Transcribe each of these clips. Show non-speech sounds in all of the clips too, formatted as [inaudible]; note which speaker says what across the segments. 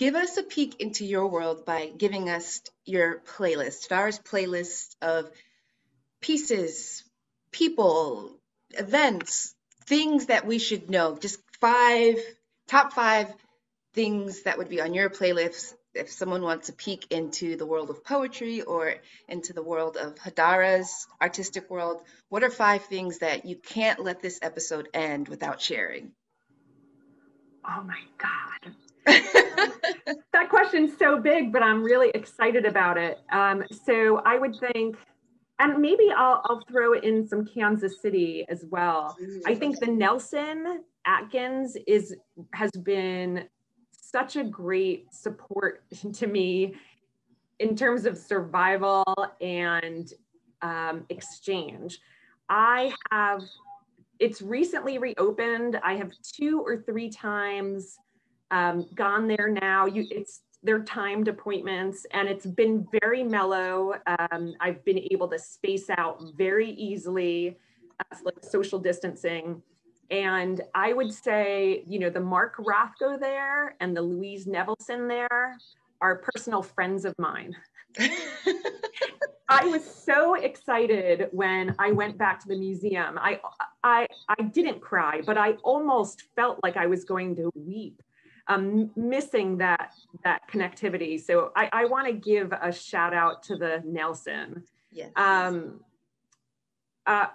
Speaker 1: give us a peek into your world by giving us your playlist, Stars playlist of pieces, people, events, things that we should know. Just five, top five things that would be on your playlist if someone wants to peek into the world of poetry or into the world of Hadara's artistic world, what are five things that you can't let this episode end without sharing?
Speaker 2: Oh my God. So big, but I'm really excited about it. Um, so I would think, and maybe I'll, I'll throw in some Kansas City as well. I think the Nelson Atkins is has been such a great support [laughs] to me in terms of survival and um, exchange. I have, it's recently reopened. I have two or three times um, gone there now. You, it's they're timed appointments and it's been very mellow. Um, I've been able to space out very easily, uh, like social distancing. And I would say, you know, the Mark Rothko there and the Louise Nevelson there are personal friends of mine. [laughs] I was so excited when I went back to the museum. I, I, I didn't cry, but I almost felt like I was going to weep, um, missing that that connectivity. So I, I want to give a shout out to the Nelson.
Speaker 1: Yes.
Speaker 2: Um, uh,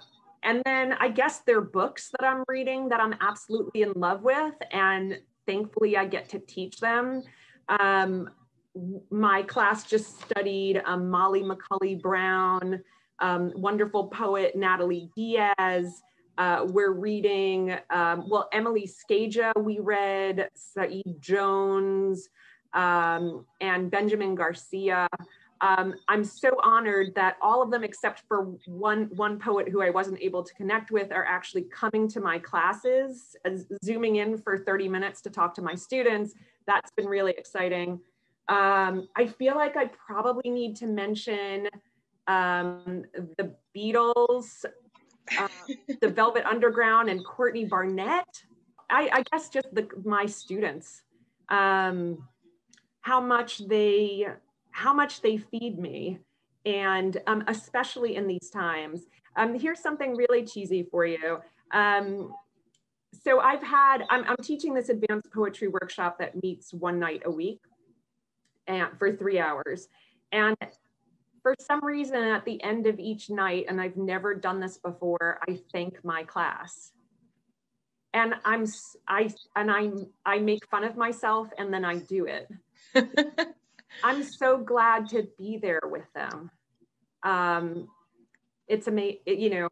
Speaker 2: and then I guess there are books that I'm reading that I'm absolutely in love with. And thankfully, I get to teach them. Um, my class just studied um, Molly McCully Brown, um, wonderful poet Natalie Diaz. Uh, we're reading, um, well, Emily Skaja, we read, Saeed Jones, um, and Benjamin Garcia. Um, I'm so honored that all of them, except for one, one poet who I wasn't able to connect with, are actually coming to my classes, uh, zooming in for 30 minutes to talk to my students. That's been really exciting. Um, I feel like I probably need to mention um, the Beatles, uh, the Velvet Underground, and Courtney Barnett. I, I guess just the, my students, um, how much they how much they feed me, and um, especially in these times. Um, here's something really cheesy for you. Um, so I've had, I'm, I'm, teaching this advanced poetry workshop that meets one night a week and for three hours. And for some reason at the end of each night, and I've never done this before, I thank my class. And I'm, I, and I, I make fun of myself and then I do it. [laughs] I'm so glad to be there with them. Um, it's amazing, you know,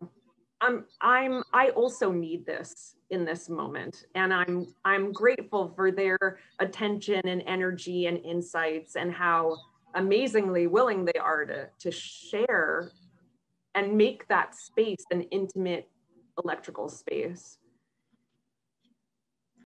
Speaker 2: I'm, I'm, I also need this in this moment. And I'm, I'm grateful for their attention and energy and insights and how amazingly willing they are to, to share and make that space an intimate electrical space.